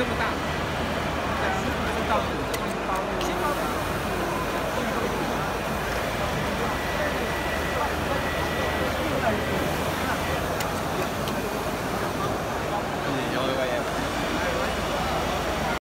这么大。